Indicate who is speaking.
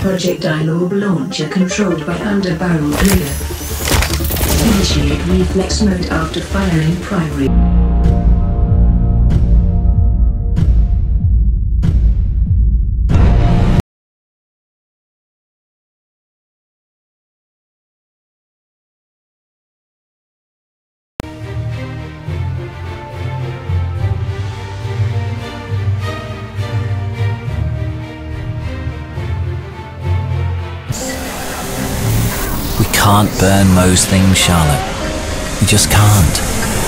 Speaker 1: Projectile orb launcher controlled by underbarrel trigger. Initiate reflex mode after firing primary.
Speaker 2: Can't burn most things, Charlotte. You just can't.